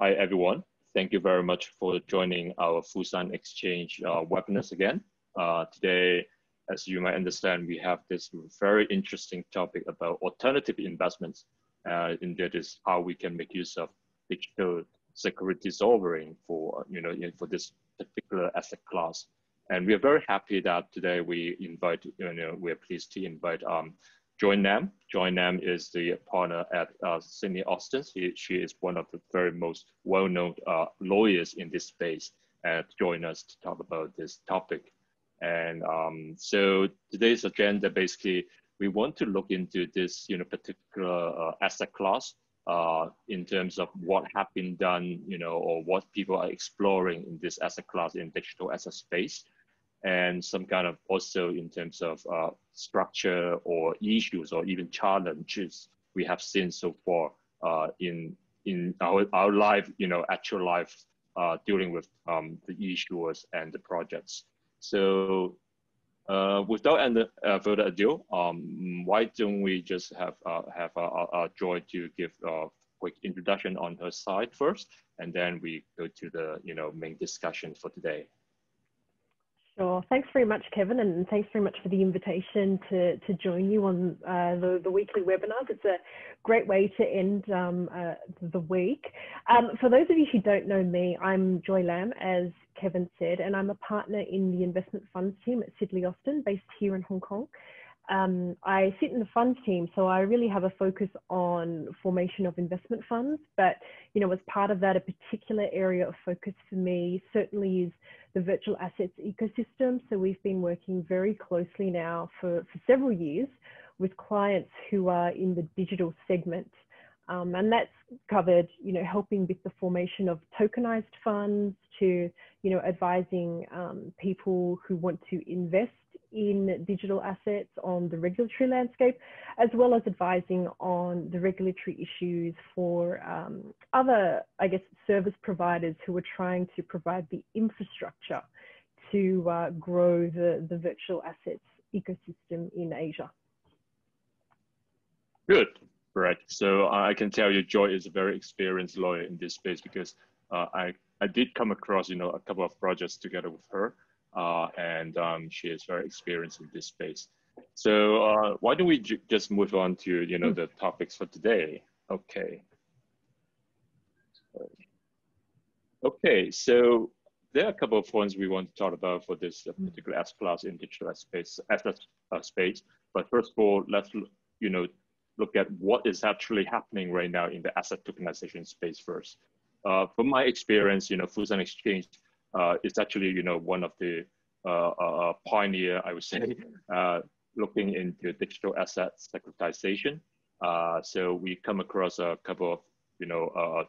Hi, everyone. Thank you very much for joining our Fusang Exchange uh, webinars again. Uh, today, as you might understand, we have this very interesting topic about alternative investments. Uh, and that is how we can make use of digital securities offering for, you know, for this particular asset class. And we are very happy that today we invite, you know, we're pleased to invite um, Joy Lam. Joy Lam is the partner at uh, Sidley Austin. She, she is one of the very most well-known uh, lawyers in this space and join us to talk about this topic. And um, so today's agenda, basically, we want to look into this you know, particular uh, asset class uh, in terms of what have been done, you know, or what people are exploring in this asset class in digital asset space and some kind of also in terms of uh, structure or issues or even challenges we have seen so far uh, in in our, our life, you know, actual life uh, dealing with um, the issues and the projects. So uh, without any uh, further ado, um, why don't we just have uh, have Joy to give a quick introduction on her side first, and then we go to the you know main discussion for today. Sure. Thanks very much, Kevin, and thanks very much for the invitation to, to join you on uh, the, the weekly webinars. It's a great way to end um, uh, the week. Um, for those of you who don't know me, I'm Joy Lam, as Kevin said, and I'm a partner in the investment funds team at Sidley Austin, based here in Hong Kong. Um, I sit in the funds team, so I really have a focus on formation of investment funds. But you know, as part of that, a particular area of focus for me certainly is the virtual assets ecosystem. So we've been working very closely now for, for several years with clients who are in the digital segment. Um, and that's covered, you know, helping with the formation of tokenized funds to, you know, advising um, people who want to invest in digital assets on the regulatory landscape, as well as advising on the regulatory issues for um, other, I guess, service providers who are trying to provide the infrastructure to uh, grow the, the virtual assets ecosystem in Asia. Good, right. So uh, I can tell you Joy is a very experienced lawyer in this space because uh, I, I did come across, you know, a couple of projects together with her and um, she is very experienced in this space. So uh, why don't we just move on to you know the topics for today? Okay. Okay, so there are a couple of points we want to talk about for this particular S class in digital space, asset uh, space. But first of all, let's you know look at what is actually happening right now in the asset tokenization space first. Uh, from my experience, you know, Fusang Exchange uh, is actually you know one of the uh, uh, pioneer, I would say, looking into digital asset securitization. so we come across a couple of you know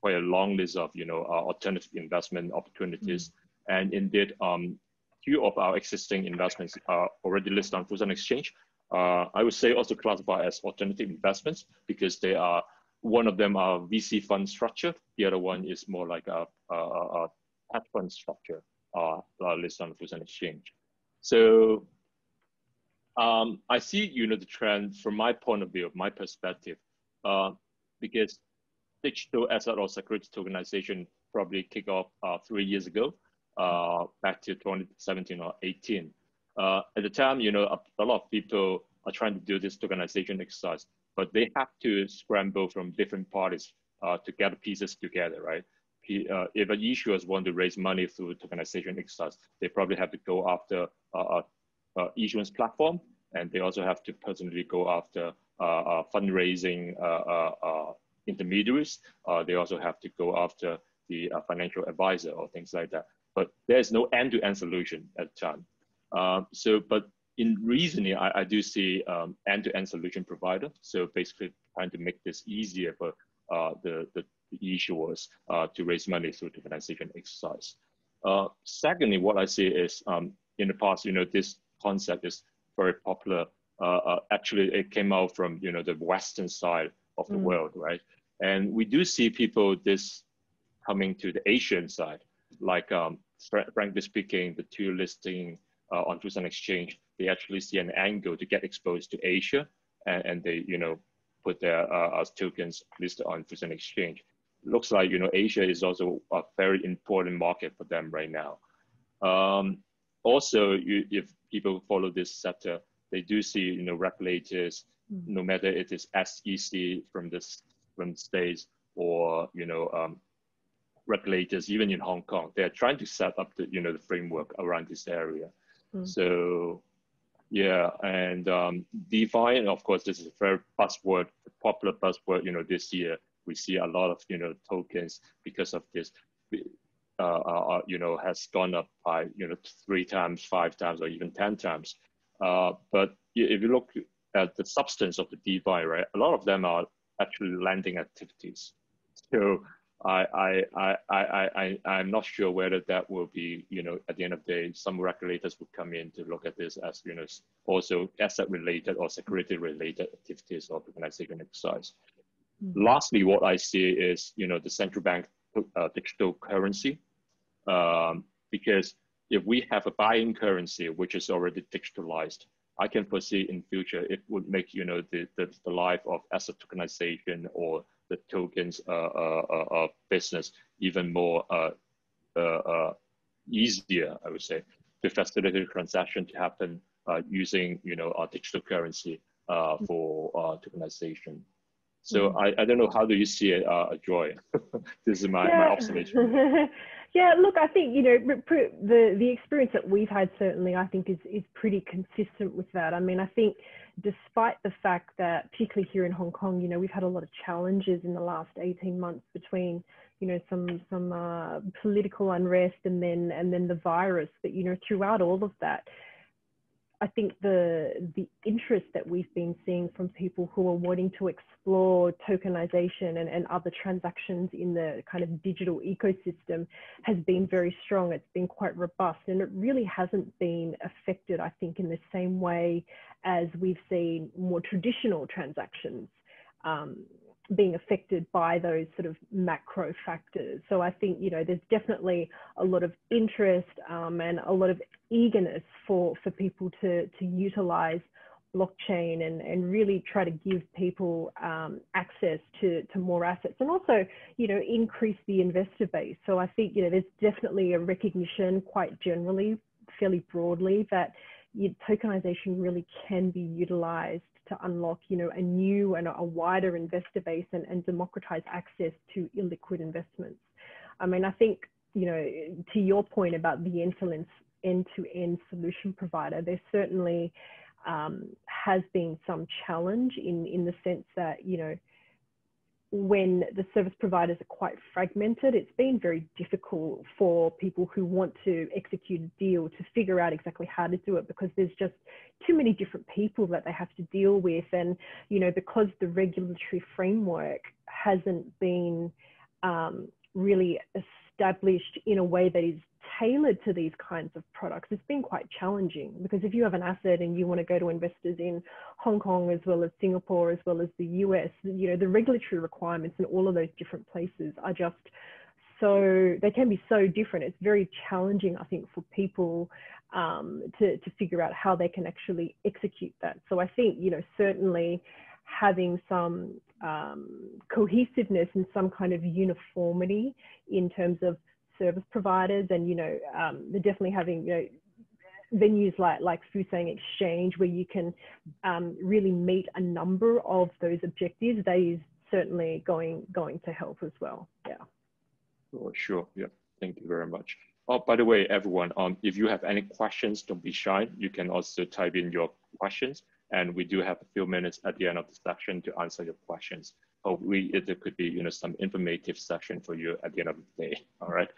quite a long list of you know alternative investment opportunities, mm. and indeed um, few of our existing investments are already listed on Fusang Exchange. Uh, I would say also classified as alternative investments because they are one of them are VC fund structure. The other one is more like a, a, a fund structure uh, listed on Fusang Exchange. So um, I see, you know, the trend from my point of view, my perspective, uh, because digital asset or security tokenization probably kicked off uh, three years ago, uh, back to 2017 or 18. Uh, at the time, you know, a, a, lot of people are trying to do this tokenization exercise, but they have to scramble from different parties uh, to get pieces together, right? Uh, if an issuers want to raise money through tokenization exercise, they probably have to go after uh, uh, issuance platform, and they also have to personally go after uh, fundraising intermediaries. they also have to go after the financial advisor or things like that. But there's no end-to-end solution at the time. Um, so, but in reasoning, I, I do see um, end-to-end solution provider. So basically trying to make this easier for uh, the, the issuers uh, to raise money through tokenization exercise. Uh, secondly, what I see is um, in the past, you know, this concept is very popular. Uh, actually, it came out from, you know, the Western side of the mm. world, right? And we do see people this coming to the Asian side, like um, frankly speaking, the two listing uh, on Fusang Exchange, they actually see an angle to get exposed to Asia, and, and they, you know, put their uh, tokens listed on Fusang Exchange. Looks like you know Asia is also a very important market for them right now. Um, also, you, if people follow this sector, they do see you know regulators, mm. no matter it is SEC from this from states or you know um, regulators even in Hong Kong, they are trying to set up the you know the framework around this area. Mm. So yeah, and um, DeFi, and of course, this is a very buzzword, popular buzzword. You know, this year we see a lot of you know tokens because of this. Uh, uh, uh, you know, has gone up by you know three times, five times, or even ten times. Uh, but if you look at the substance of the DeFi, right, a lot of them are actually lending activities. So I, I, I, I, I, I'm not sure whether that will be, you know, at the end of the day, some regulators would come in to look at this as, you know, also asset related or security related activities or organization exercise. Mm-hmm. Lastly, what I see is, you know, the central bank uh, digital currency, um, because if we have a buying currency which is already digitalized, I can foresee in future it would make you know the, the, the life of asset tokenization or the tokens uh, uh, uh, business even more uh, uh, easier, I would say, to facilitate transaction to happen using you know our digital currency for tokenization. So mm. I, I don't know how do you see it, Joy? this is my, yeah. my observation. Yeah, look, I think you know the the experience that we've had certainly, I think is is pretty consistent with that. I mean, I think despite the fact that particularly here in Hong Kong, you know, we've had a lot of challenges in the last 18 months between you know some some uh, political unrest and then and then the virus. But you know, throughout all of that, I think the the interest that we've been seeing from people who are wanting to explore tokenization and, and other transactions in the kind of digital ecosystem has been very strong. It's been quite robust and it really hasn't been affected, I think, in the same way as we've seen more traditional transactions um, being affected by those sort of macro factors. So I think, you know, there's definitely a lot of interest um, and a lot of eagerness for, for people to, to utilize blockchain and, and really try to give people um, access to, to more assets and also, you know, increase the investor base. So I think, you know, there's definitely a recognition quite generally, fairly broadly that tokenization really can be utilized to unlock, you know, a new and a wider investor base and, and democratize access to illiquid investments. I mean, I think, you know, to your point about the end-to-end solution provider, there certainly um, has been some challenge in, in the sense that, you know, when the service providers are quite fragmented, it's been very difficult for people who want to execute a deal to figure out exactly how to do it because there's just too many different people that they have to deal with. And, you know, because the regulatory framework hasn't been um, really established in a way that is tailored to these kinds of products, it's been quite challenging because if you have an asset and you want to go to investors in Hong Kong as well as Singapore as well as the US, you know, the regulatory requirements in all of those different places are just so they can be so different. It's very challenging, I think, for people um, to to figure out how they can actually execute that. So I think you know certainly having some um, cohesiveness and some kind of uniformity in terms of service providers and you know um, they're definitely having you know venues like like Fusang Exchange where you can um, really meet a number of those objectives. That is certainly going going to help as well. Yeah. Oh, sure. Yeah. Thank you very much. Oh by the way everyone um if you have any questions don't be shy. You can also type in your questions and we do have a few minutes at the end of the session to answer your questions hopefully it could be you know some informative session for you at the end of the day all right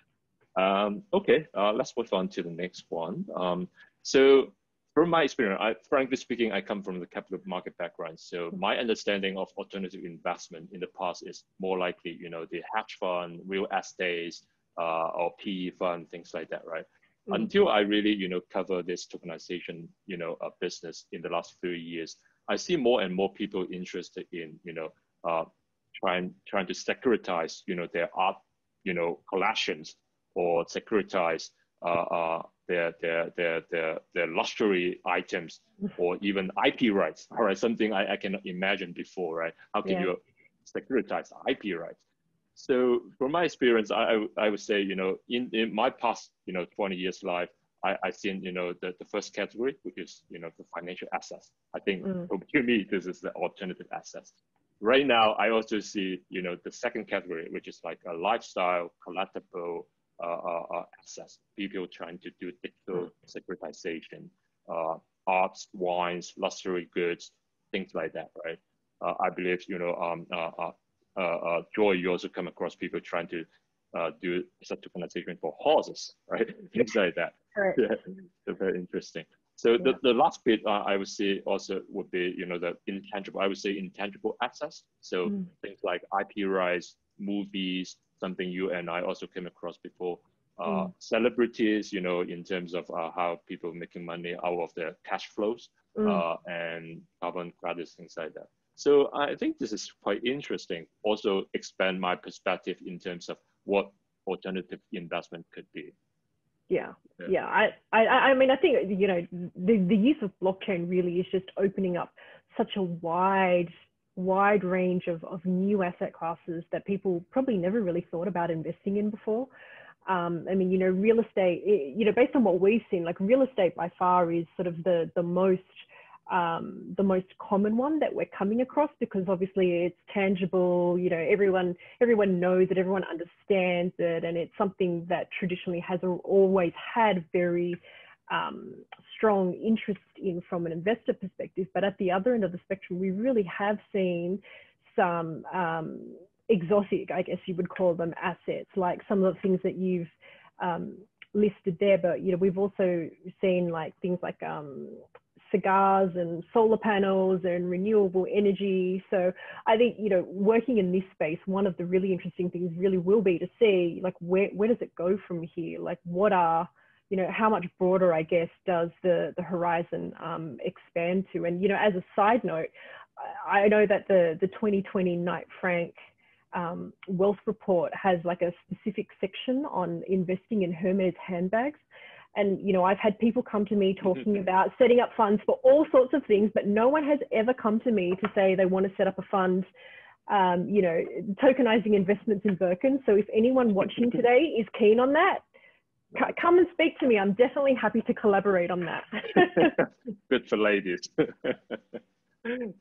um, okay, uh, let's move on to the next one. Um, so from my experience, I, frankly speaking, I come from the capital market background. So my understanding of alternative investment in the past is more likely, you know, the hedge fund, real estate, uh, or PE fund, things like that, right? Mm-hmm. Until I really, you know, cover this tokenization, you know, uh, business in the last few years, I see more and more people interested in, you know, uh, trying trying to securitize, you know, their art, you know, collections or securitize uh, uh, their, their, their, their, their luxury items or even IP rights, all right, something I, I cannot imagine before, right? How can yeah. you securitize IP rights? So from my experience, I, I would say, you know, in, in my past, you know, 20 years life, I, I seen, you know, the, the first category, which is, you know, the financial assets. I think mm. to me, this is the alternative assets. Right now, I also see, you know, the second category, which is like a lifestyle, collectible uh, uh, uh assets. People trying to do digital mm. securitization, uh, arts, wines, luxury goods, things like that, right? Uh, I believe, you know, um, uh, uh, uh, Joy, you also come across people trying to uh, do such tokenization for horses, right? Things like that. Right. Yeah, they're very interesting. So yeah. the, the last bit uh, I would say also would be, you know, the intangible, I would say intangible assets. So mm. things like IP rights, movies, something you and I also came across before. Uh, mm. Celebrities, you know, in terms of uh, how people making money out of their cash flows mm. uh, and carbon credits, things like that. So I think this is quite interesting. Also expand my perspective in terms of what alternative investment could be. Yeah, yeah. yeah. I, I, I mean, I think you know the the use of blockchain really is just opening up such a wide wide range of, of new asset classes that people probably never really thought about investing in before. Um, I mean, you know, real estate, you know, based on what we've seen, like real estate by far is sort of the the most um, the most common one that we're coming across because obviously it's tangible. You know, everyone everyone knows it, everyone understands it, and it's something that traditionally has always had very um, strong interest in from an investor perspective. But at the other end of the spectrum, we really have seen some um, exotic, I guess you would call them, assets, like some of the things that you've um, listed there. But you know, we've also seen like things like um, cigars and solar panels and renewable energy. So I think, you know, working in this space, one of the really interesting things really will be to see like where, where does it go from here? Like what are, you know, how much broader, I guess, does the, the horizon um, expand to? And, you know, as a side note, I know that the, the 2020 Knight Frank um, wealth report has like a specific section on investing in Hermes handbags and you know i've had people come to me talking mm-hmm. about setting up funds for all sorts of things but no one has ever come to me to say they want to set up a fund um, you know tokenizing investments in birkin. So if anyone watching today is keen on that come and speak to me. I'm definitely happy to collaborate on that. Good for ladies.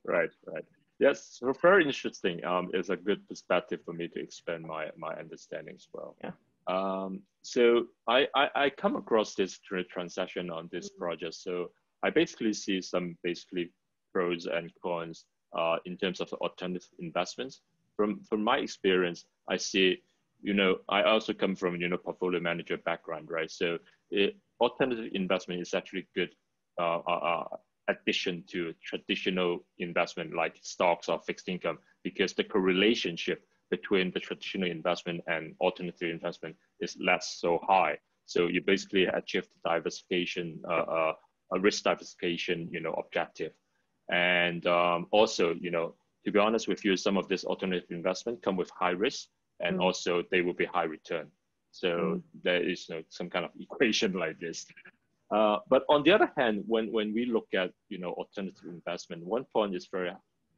Right right. Yes so very interesting. Um, it's a good perspective for me to expand my my understanding as well. Yeah um, so I, I, I, come across this transaction on this project. So I basically see some basically pros and cons uh, in terms of alternative investments. From, from my experience, I see, you know, I also come from, you know, portfolio manager background, right? So it, alternative investment is actually good uh, uh, uh addition to traditional investment like stocks or fixed income because the correlation between the traditional investment and alternative investment is less so high. So you basically achieve the diversification, uh, uh, a risk diversification, you know, objective. And um, also, you know, to be honest with you, some of this alternative investment come with high risk and mm. also they will be high return. So mm. there is you know, some kind of equation like this. Uh, but on the other hand, when, when we look at, you know, alternative investment, one point is very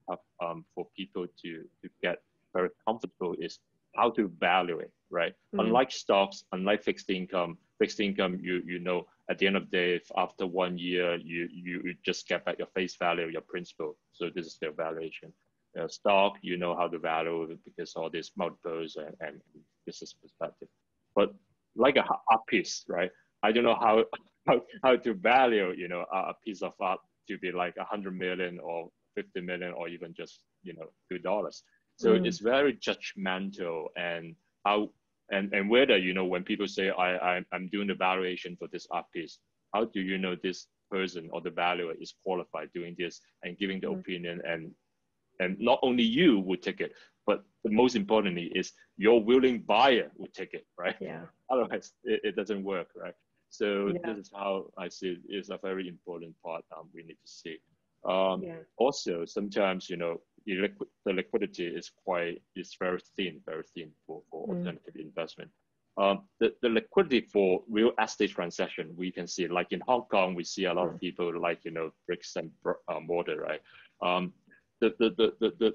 tough um, for people to, to get very comfortable is how to value it, right? Mm-hmm. Unlike stocks, unlike fixed income, fixed income, you you know, at the end of the day, if after one year, you, you, just get back your face value, your principal. So this is the valuation. Uh, stock, you know how to value it because all these multiples and, and business perspective. But like a art piece, right? I don't know how, how, how to value, you know, a, a piece of art to be like a hundred million or 50 million or even just, you know, $2. So mm. it's very judgmental and how and, and whether you know when people say I, I I'm doing the valuation for this art piece, how do you know this person or the valuer is qualified doing this and giving the mm. opinion and and not only you would take it, but the most importantly is your willing buyer would take it, right? Yeah. Otherwise, it, it doesn't work, right? So yeah. this is how I see it is a very important part um, we need to see. Um, yeah. Also, sometimes you know the, the liquidity is quite is very thin, very thin for, for mm. alternative investment. Um, the, the liquidity for real estate transaction, we can see like in Hong Kong, we see a lot of mm. people like, you know, bricks and uh, mortar, right? Um, the, the, the, the, the,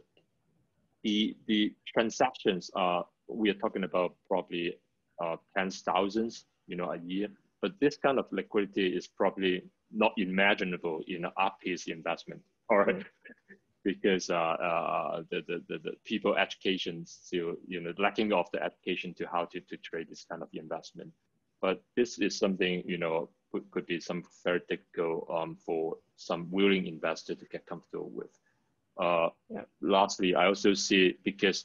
the, the transactions are we are talking about probably uh, tens thousands, you know, a year. But this kind of liquidity is probably not imaginable in an up-piece investment, all right? Mm. Because uh, uh, the, the, the, the, people education still, you know, lacking of the education to how to, to trade this kind of investment. But this is something, you know, could, could be some very difficult um, for some willing investor to get comfortable with. Uh, yeah. Lastly, I also see because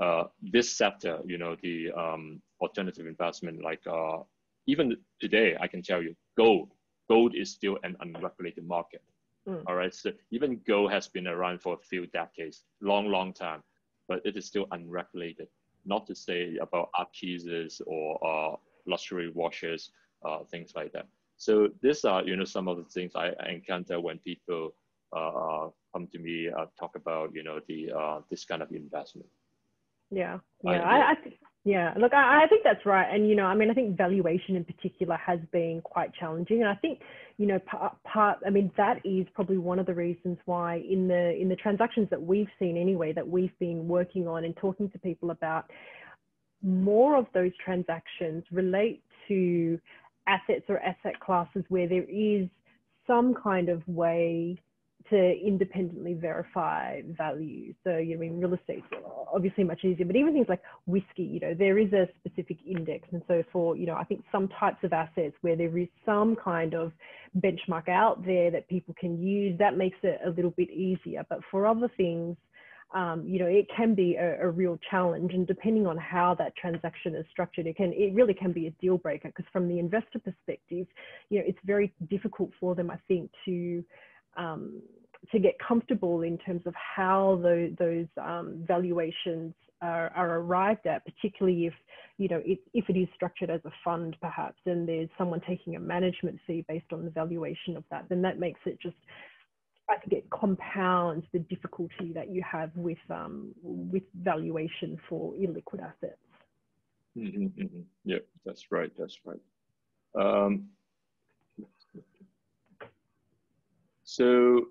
uh, this sector, you know, the um, alternative investment, like uh, even today, I can tell you, gold, gold is still an unregulated market. Mm. All right, so even gold has been around for a few decades, long, long time, but it is still unregulated. Not to say about art pieces or uh, luxury watches, uh, things like that. So these are, you know, some of the things I, I encounter when people uh, come to me uh, talk about, you know, the uh, this kind of investment. Yeah, yeah, I, I, I yeah. Look, I, I think that's right, and you know, I mean, I think valuation in particular has been quite challenging, and I think, you know, part, part, I mean, that is probably one of the reasons why in the in the transactions that we've seen anyway, that we've been working on and talking to people about, more of those transactions relate to assets or asset classes where there is some kind of way to independently verify value. So, you know, real estate obviously much easier, but even things like whiskey, you know, there is a specific index. And so for, you know, I think some types of assets where there is some kind of benchmark out there that people can use, that makes it a little bit easier. But for other things, um, you know, it can be a, a, real challenge. And depending on how that transaction is structured, it can, it really can be a deal breaker because from the investor perspective, you know, it's very difficult for them, I think, to, um, to get comfortable in terms of how those, those um, valuations are, are, arrived at, particularly if you know it, if it is structured as a fund, perhaps, and there's someone taking a management fee based on the valuation of that, then that makes it just I think it compounds the difficulty that you have with um, with valuation for illiquid assets. Mm-hmm, mm-hmm. Yeah, that's right. That's right. Um, so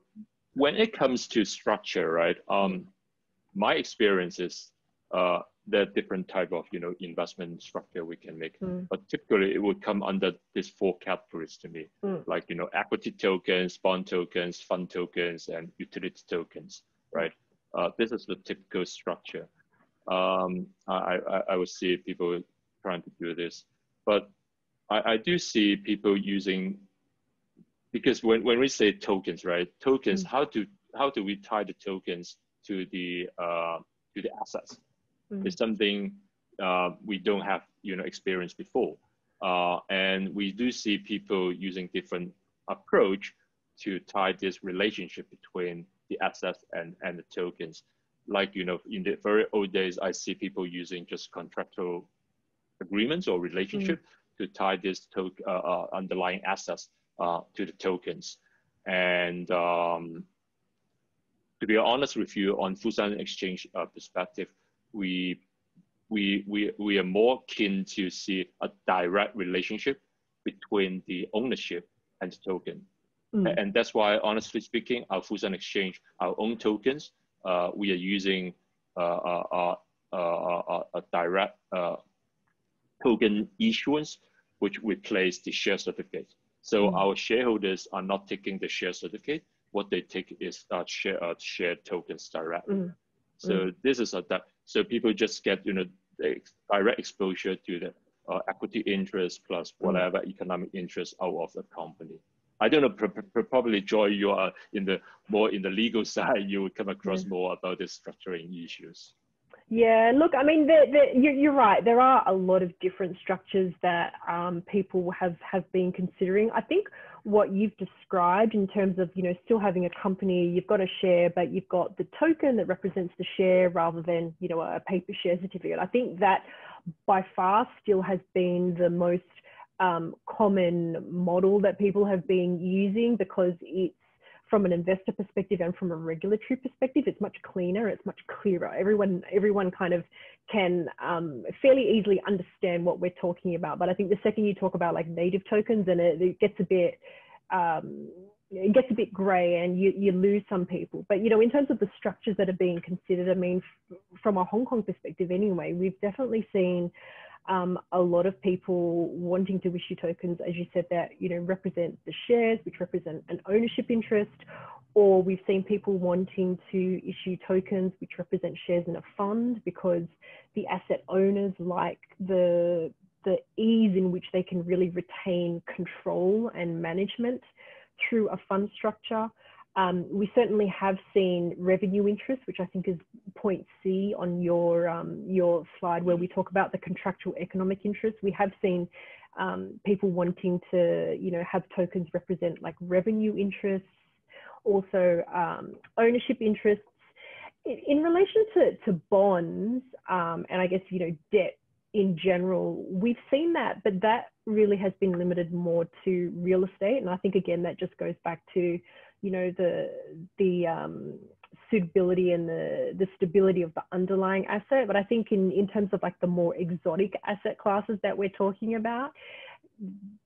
when it comes to structure, right? Um, my experience is uh, there are different type of you know investment structure we can make mm. but typically it would come under these four categories to me mm. like you know equity tokens bond tokens fund tokens and utility tokens right uh, this is the typical structure um, I, I, I would see people trying to do this but I, I do see people using because when, when we say tokens right tokens mm. how do how do we tie the tokens to the uh, to the assets mm. is something uh, we don't have you know experience before, uh, and we do see people using different approach to tie this relationship between the assets and and the tokens. Like you know, in the very old days, I see people using just contractual agreements or relationship mm. to tie this to, uh, uh, underlying assets uh, to the tokens. And um, to be honest with you, on Fusang Exchange uh, perspective, we we we we are more keen to see a direct relationship between the ownership and the token. Mm. And that's why, honestly speaking, our Fusang Exchange, our own tokens, uh, we are using uh, uh, uh, uh a direct uh, token issuance, which replace the share certificate. So mm. our shareholders are not taking the share certificate. What they take is share share tokens directly. Mm. So mm. this is a that so people just get you know direct exposure to the uh, equity interest plus mm. whatever economic interest out of the company. I don't know, probably Joy, you are in the more in the legal side, you would come across mm. more about the structuring issues. Yeah, look, I mean, you're, you're, right. There are a lot of different structures that um, people have, have been considering. I think what you've described in terms of, you know, still having a company, you've got a share, but you've got the token that represents the share rather than, you know, a paper share certificate. I think that by far still has been the most um, common model that people have been using because it's from an investor perspective and from a regulatory perspective, it's much cleaner, it's much clearer. Everyone, everyone kind of can um, fairly easily understand what we're talking about. But I think the second you talk about like native tokens and it, it gets a bit, um, it gets a bit grey and you, you lose some people. But, you know, in terms of the structures that are being considered, I mean, from a Hong Kong perspective anyway, we've definitely seen um, a lot of people wanting to issue tokens, as you said, that, you know, represent the shares, which represent an ownership interest, or we've seen people wanting to issue tokens which represent shares in a fund because the asset owners like the the ease in which they can really retain control and management through a fund structure. Um, we certainly have seen revenue interest, which I think is point C on your um, your slide where we talk about the contractual economic interest. We have seen um, people wanting to, you know, have tokens represent like revenue interests, also um, ownership interests. In, relation to, to bonds, um, and I guess, you know, debt in general, we've seen that, but that really has been limited more to real estate. And I think again that just goes back to, you know, the the um, suitability and the the stability of the underlying asset. But I think in in terms of like the more exotic asset classes that we're talking about,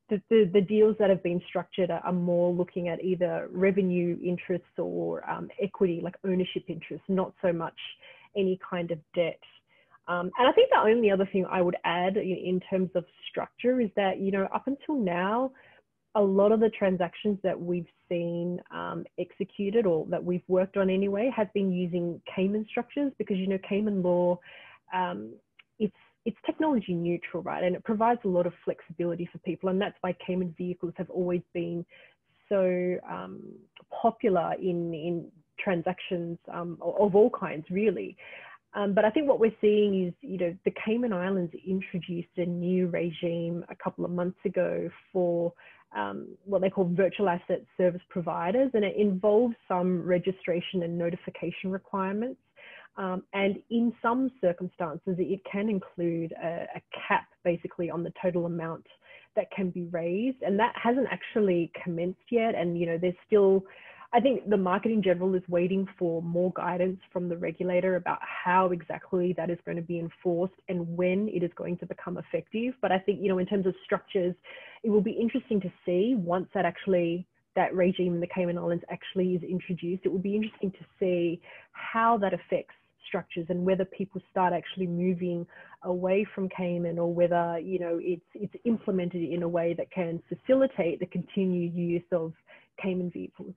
the, the, the, deals that have been structured are, more looking at either revenue interests or um, equity, like ownership interests, not so much any kind of debt um, and I think the only other thing I would add in terms of structure is that, you know, up until now, a lot of the transactions that we've seen um, executed or that we've worked on anyway have been using Cayman structures because, you know, Cayman law, um, it's, it's technology neutral, right? And it provides a lot of flexibility for people. And that's why Cayman vehicles have always been so um, popular in, in transactions um, of all kinds, really. Um, but I think what we're seeing is, you know, the Cayman Islands introduced a new regime a couple of months ago for um, what they call virtual asset service providers, and it involves some registration and notification requirements. Um, and in some circumstances, it can include a, a cap basically on the total amount that can be raised. And that hasn't actually commenced yet. And, you know, there's still I think the market in general is waiting for more guidance from the regulator about how exactly that is going to be enforced and when it is going to become effective. But I think, you know, in terms of structures, it will be interesting to see once that actually that regime in the Cayman Islands actually is introduced. It will be interesting to see how that affects structures and whether people start actually moving away from Cayman or whether you know it's it's implemented in a way that can facilitate the continued use of Cayman vehicles.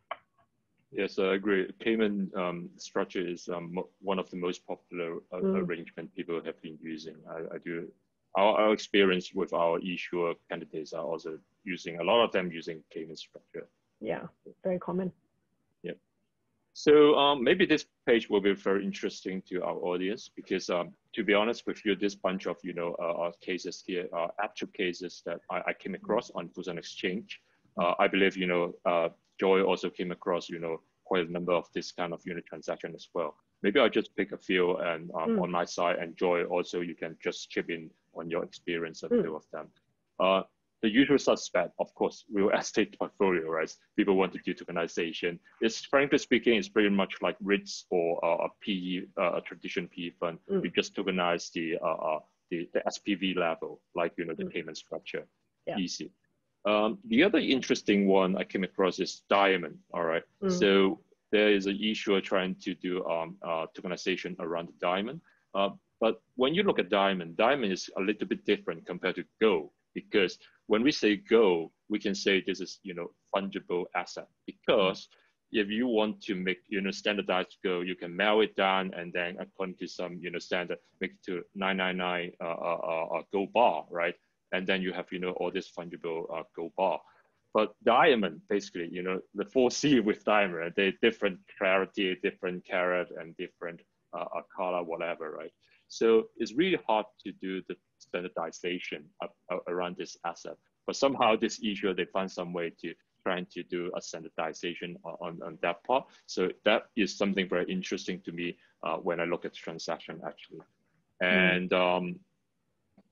Yes, I agree. Cayman um, structure is um, one of the most popular uh, mm. arrangement people have been using. I, I do. Our, our, experience with our issuer candidates are also using a lot of them using Cayman structure. Yeah, very common. Yeah. So um, maybe this page will be very interesting to our audience because, um, to be honest with you, this bunch of you know uh, cases here are actual cases that I, I came across on Fusang Exchange. Uh, I believe you know uh, Joy also came across, you know, quite a number of this kind of unit transaction as well. Maybe I'll just pick a few and um, mm. on my side and Joy also you can just chip in on your experience of mm. few of them. Uh, the usual suspect, of course, real estate portfolio, right? People want to do tokenization. It's frankly speaking, it's pretty much like REITs or uh, a PE, uh, a traditional PE fund. Mm. We just tokenize the, uh, uh the, the SPV level, like, you know, the mm. payment structure, yeah. easy. Um, the other interesting one I came across is Diamond. All right. Mm. So there is an issuer trying to do um, uh, tokenization around the Diamond. Uh, but when you look at Diamond, Diamond is a little bit different compared to Gold because when we say Gold, we can say this is you know fungible asset because if you want to make you know standardized Gold, you can mail it down and then according to some you know standard make it to 999 uh, uh, uh, gold bar, right? And then you have you know all this fungible uh, gold bar. But diamond, basically, you know, the 4C with diamond, they different clarity, different carat, and different uh, uh, color, whatever, right? So it's really hard to do the standardization of, of, around this asset. But somehow this issue, they find some way to trying to do a standardization on, on, that part. So that is something very interesting to me uh, when I look at the transaction actually. Hmm. And mm. um,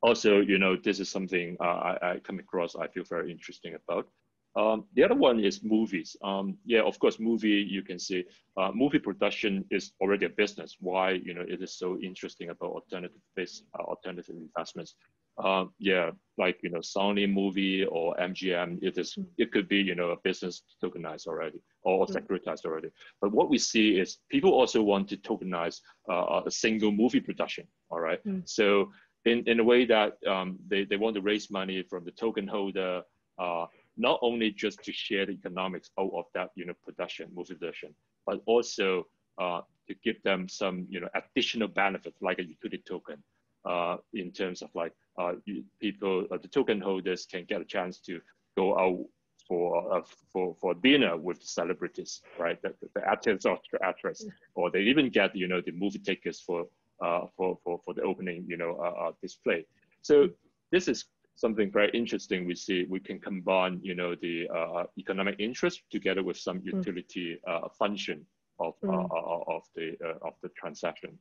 also, you know, this is something uh, I, I, come across, I feel very interesting about. Um, the other one is movies. Um, yeah, of course, movie, you can see uh, movie production is already a business. Why, you know, it is so interesting about alternative based uh, alternative investments. uh, yeah, like you know Sony movie or MGM, it is mm. it could be you know a business tokenized already or mm. securitized already. But what we see is people also want to tokenize uh, a single movie production. All right, mm. so in, in a way that um, they, they want to raise money from the token holder, uh, not only just to share the economics out of that you know production movie production, but also uh, to give them some you know additional benefits like a utility token uh, in terms of like uh, people, uh, the token holders can get a chance to go out for uh, for for dinner with celebrities, right? The, the actors or the actress, or they even get you know the movie tickets for for for for the opening you know uh, uh display. So this is something very interesting. We see we can combine you know the uh, economic interest together with some mm. utility uh, function of mm. of the of the transaction.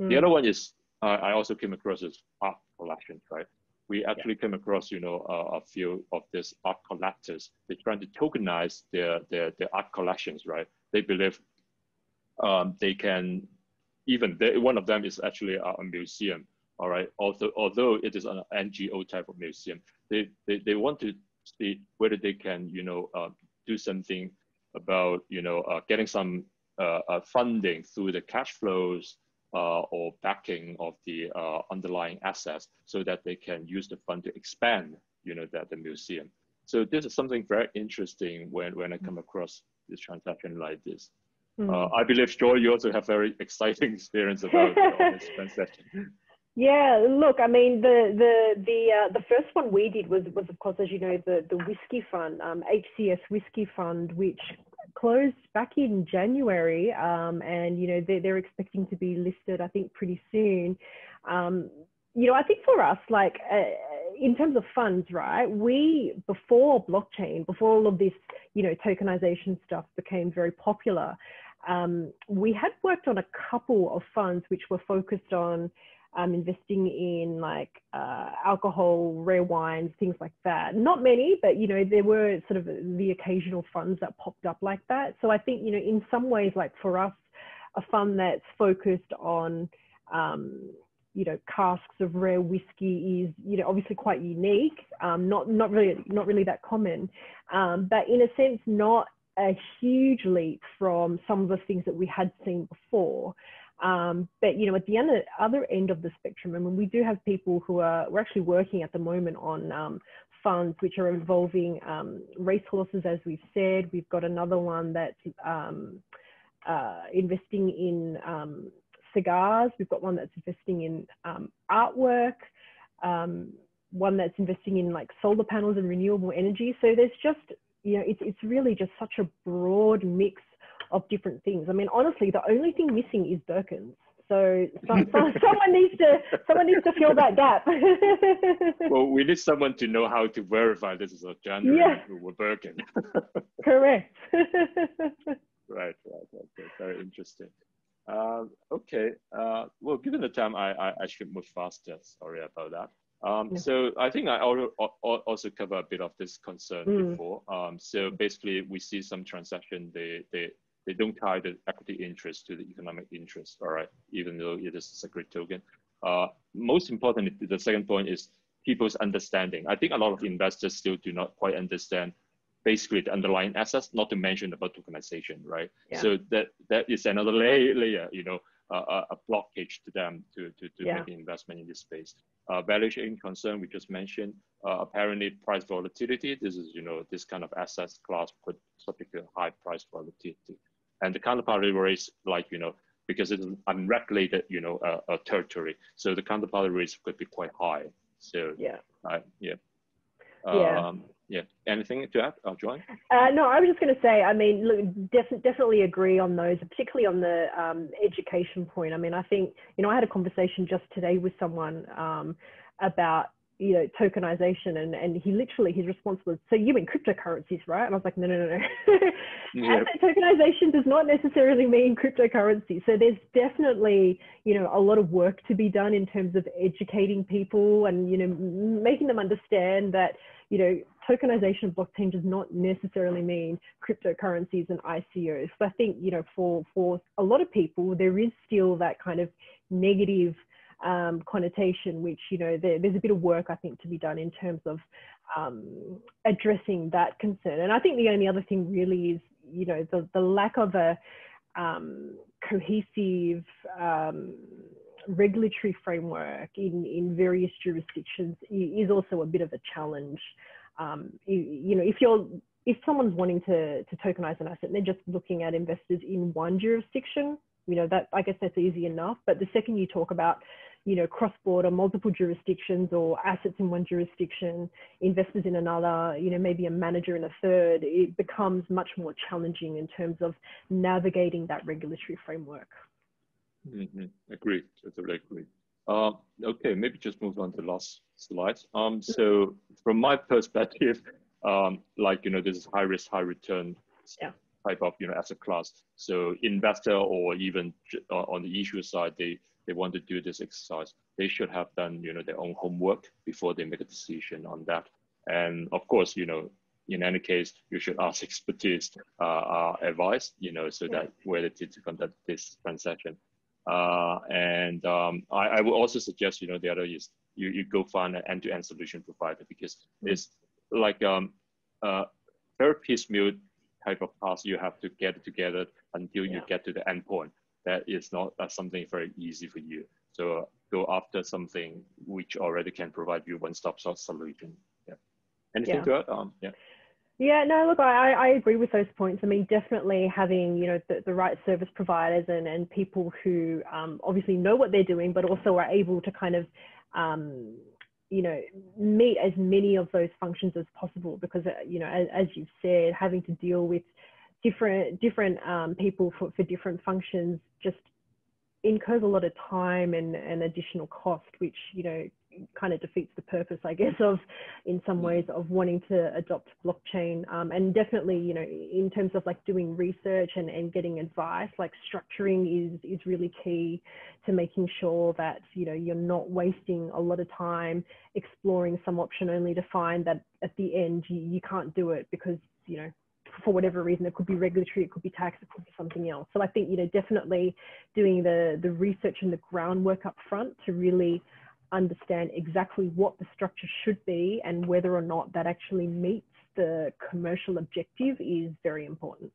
Mm. The other one is I also came across this art collections, right? We actually yeah. came across, you know, a few of these art collectors. They're trying to tokenize their their, their art collections, right? They believe um, they can even they, one of them is actually a, museum, all right. Although although it is an NGO type of museum, they they, they want to see whether they can, you know, uh, do something about, you know, uh, getting some uh, uh funding through the cash flows uh, or backing of the uh, underlying assets so that they can use the fund to expand, you know, that the museum. So this is something very interesting when, when I come across this transaction like this. Mm. Uh, I believe, Joy, you also have very exciting experience about this transaction. Yeah, look, I mean, the the the uh, the first one we did was was of course, as you know, the the whiskey fund, um, HCS Whiskey Fund, which closed back in January, um, and you know they're, they're expecting to be listed, I think, pretty soon. Um, you know, I think for us, like uh, in terms of funds, right? We before blockchain, before all of this, you know, tokenization stuff became very popular. Um, we had worked on a couple of funds which were focused on um, investing in like uh, alcohol, rare wines, things like that. Not many, but you know, there were sort of the occasional funds that popped up like that. So I think, you know, in some ways, like for us, a fund that's focused on, um, you know, casks of rare whiskey is, you know, obviously quite unique. Um, not not really not really that common, um, but in a sense, not a huge leap from some of the things that we had seen before. Um, but you know, at the end, other end of the spectrum, I mean, we do have people who are we're actually working at the moment on um, funds which are involving um, racehorses, as we've said. We've got another one that's um, uh, investing in um, cigars. We've got one that's investing in um, artwork. one that's investing in like solar panels and renewable energy. So there's just you know, it's it's really just such a broad mix of different things. I mean, honestly, the only thing missing is Birkins. So, some, someone needs to someone needs to fill that gap. well, we need someone to know how to verify this is a gender yeah. with Birkin. Correct. right, right, okay, very interesting. Uh, okay, uh, well, given the time, I, I, I should move faster. Sorry about that. Um, yeah. So I think I also cover a bit of this concern mm. before. Um, so basically, we see some transaction they they they don't tie the equity interest to the economic interest, all right, even though it is a secret token. Uh, most importantly, the second point is people's understanding. I think a lot of investors still do not quite understand basically the underlying assets, not to mention about tokenization, right? Yeah. So that that is another layer, layer you know, a blockage to them to, to, to yeah. make an investment in this space. Uh, valuation concern we just mentioned, uh, apparently price volatility. This is, you know, this kind of assets class could subject to high price volatility and the counterparty risk, like you know, because it's unregulated, you know, uh, uh, territory, so the counterparty risk could be quite high. So yeah, uh, yeah. Yeah. Um, yeah. Anything to add, uh, Joy? Uh, no, I was just going to say. I mean, look, def- definitely agree on those, particularly on the um, education point. I mean, I think you know, I had a conversation just today with someone um, about you know, tokenization. And, and he literally, his response was, so you mean cryptocurrencies, right? And I was like, no, no, no, no. yep. tokenization does not necessarily mean cryptocurrency. So there's definitely, you know, a lot of work to be done in terms of educating people and, you know, making them understand that, you know, tokenization of blockchain does not necessarily mean cryptocurrencies and ICOs. So I think, you know, for, for a lot of people, there is still that kind of negative um, connotation, which, you know, there, there's a bit of work, I think, to be done in terms of um, addressing that concern. And I think the only other thing really is, you know, the, the lack of a um, cohesive um, regulatory framework in, in various jurisdictions is also a bit of a challenge. Um, you, you, know, if you're if someone's wanting to, to tokenize an asset and they're just looking at investors in one jurisdiction, you know, that I guess that's easy enough. But the second you talk about, you know, cross-border, multiple jurisdictions or assets in one jurisdiction, investors in another, you know, maybe a manager in a third, it becomes much more challenging in terms of navigating that regulatory framework. Mm-hmm. Agreed. Totally agree. Uh, okay, maybe just move on to the last slide. Um, so from my perspective, um, like you know, this is high risk, high return yeah. type of you know asset class. So investor or even uh, on the issuer side, they they want to do this exercise. They should have done you know their own homework before they make a decision on that. And of course, you know, in any case, you should ask expertise uh, uh, advice, you know, so that whether to, to conduct this transaction. Uh, and um, I, I would also suggest, you know, the other is you, you go find an end-to-end solution provider because mm-hmm. it's like um, uh, very piecemeal type of task you have to get together until yeah. you get to the endpoint. That is not uh, something very easy for you. So go after something which already can provide you one-stop solution. Yeah. Anything yeah. to add? Um, yeah. Yeah, no, look, I, I agree with those points. I mean, definitely having, you know, the, the right service providers and, and people who um, obviously know what they're doing, but also are able to kind of, um, you know, meet as many of those functions as possible because, uh, you know, as, as you've said, having to deal with different, different um, people for, for different functions just incurs a lot of time and, and additional cost, which, you know, kind of defeats the purpose, I guess, of in some mm. ways of wanting to adopt blockchain. Um, and definitely, you know, in terms of like doing research and, and getting advice, like structuring is is really key to making sure that you know you're not wasting a lot of time exploring some option only to find that at the end you, you can't do it because you know for whatever reason it could be regulatory it could be tax it could be something else so i think you know definitely doing the the research and the groundwork up front to really understand exactly what the structure should be and whether or not that actually meets the commercial objective is very important.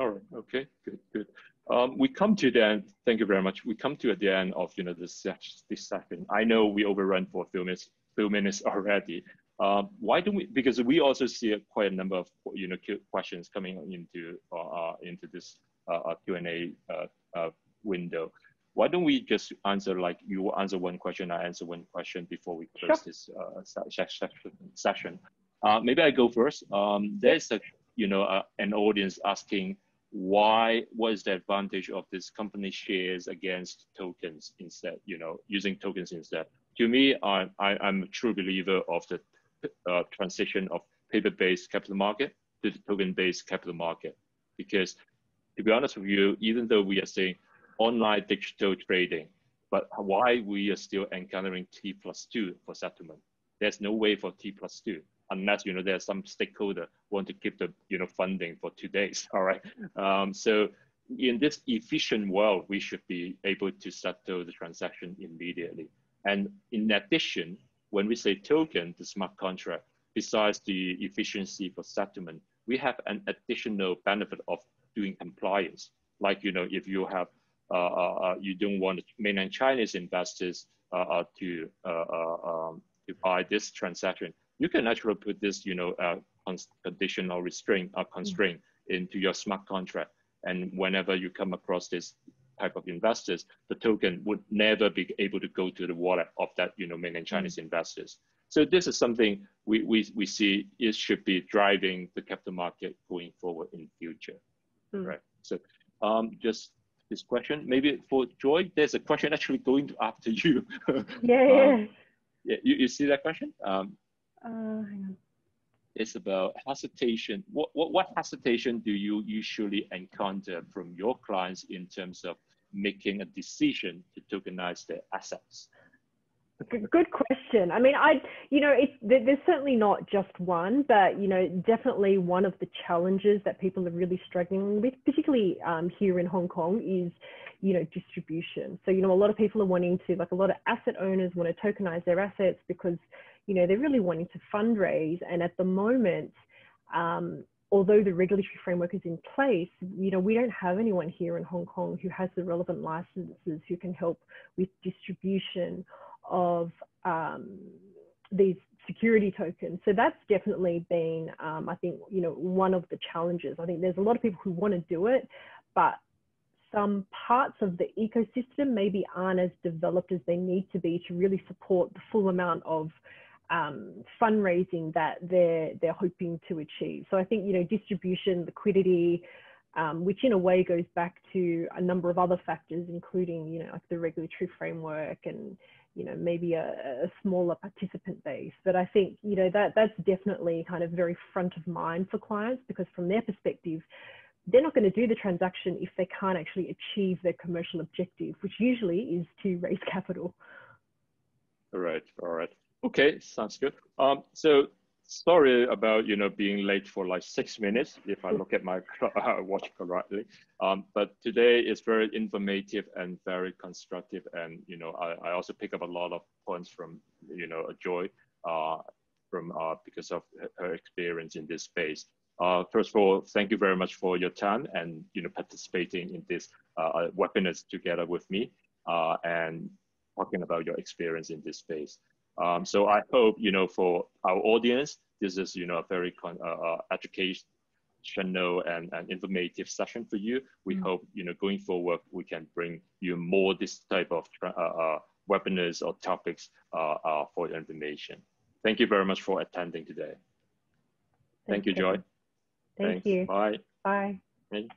All right. Okay. Good. Good. Um, we come to the end. Thank you very much. We come to at the end of you know this this session. I know we overrun for a few minutes few minutes already. Um, why don't we? Because we also see a, quite a number of you know questions coming into uh, uh into this uh, Q and A uh, uh, window why don't we just answer like you answer one question, I answer one question before we close this uh, session. Uh, maybe I go first. Um, there's a you know uh, an audience asking why what is the advantage of this company shares against tokens instead you know using tokens instead to me I, I, am a true believer of the uh, transition of paper-based capital market to the token-based capital market because to be honest with you even though we are saying online digital trading, but why we are still encountering T plus two for settlement? There's no way for T plus two unless you know there's some stakeholder want to keep the you know funding for two days. All right. Um, so in this efficient world, we should be able to settle the transaction immediately. And in addition, when we say token, the smart contract, besides the efficiency for settlement, we have an additional benefit of doing compliance. Like, you know, if you have uh, uh, uh, you don't want mainland Chinese investors to um, to buy this transaction, you can actually put this, you know, conditional restraint or constraint mm-hmm. into your smart contract. And whenever you come across this type of investors, the token would never be able to go to the wallet of that, you know, mainland Chinese mm-hmm. investors. So this is something we, we, we see it should be driving the capital market going forward in future, mm. right? So um, just this question. Maybe for Joy, there's a question actually going to after you. yeah, yeah. Um, yeah, you, you see that question? Um, uh, hang on. It's about hesitation. What, what, what hesitation do you usually encounter from your clients in terms of making a decision to tokenize their assets? Good question. I mean, I, you know, it's there's certainly not just one, but you know, definitely one of the challenges that people are really struggling with, particularly um, here in Hong Kong, is, you know, distribution. So, you know, a lot of people are wanting to, like a lot of asset owners want to tokenize their assets because, you know, they're really wanting to fundraise. And at the moment, um, although the regulatory framework is in place, you know, we don't have anyone here in Hong Kong who has the relevant licenses who can help with distribution of um, these security tokens. So that's definitely been, um, I think, you know, one of the challenges. I think there's a lot of people who want to do it, but some parts of the ecosystem maybe aren't as developed as they need to be to really support the full amount of um, fundraising that they're they're hoping to achieve. So I think you know distribution, liquidity, um, which in a way goes back to a number of other factors, including you know like the regulatory framework and you know maybe a, a smaller participant base. But I think you know that that's definitely kind of very front of mind for clients because from their perspective. They're not going to do the transaction if they can't actually achieve their commercial objective, which usually is to raise capital. All right, all right. Okay, sounds good. Um, so sorry about you know being late for like six minutes if I look at my watch correctly. Um, but today is very informative and very constructive, and you know I, I also pick up a lot of points from you know Joy uh, from uh, because of her experience in this space. Uh, first of all, thank you very much for your time and you know participating in this uh, together with me uh, and talking about your experience in this space. Um, so I hope, you know, for our audience, this is, you know, a very uh, uh, educational and, and informative session for you. We mm-hmm. hope, you know, going forward, we can bring you more this type of uh, uh, webinars or topics uh, uh, for your information. Thank you very much for attending today. Thank, Thank you, Joy. Thank Thanks. you. Bye. Bye. Thank